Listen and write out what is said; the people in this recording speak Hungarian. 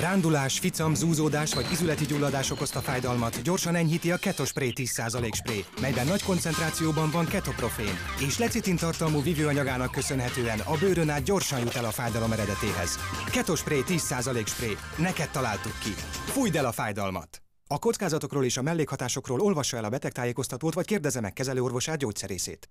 Rándulás, ficam, zúzódás vagy izületi gyulladás okozta fájdalmat gyorsan enyhíti a Ketospray 10% spray, melyben nagy koncentrációban van ketoprofén, és lecitin tartalmú vívőanyagának köszönhetően a bőrön át gyorsan jut el a fájdalom eredetéhez. Ketospray 10% spray. Neked találtuk ki. Fújd el a fájdalmat! A kockázatokról és a mellékhatásokról olvassa el a betegtájékoztatót, vagy kérdezze meg kezelőorvosát gyógyszerészét.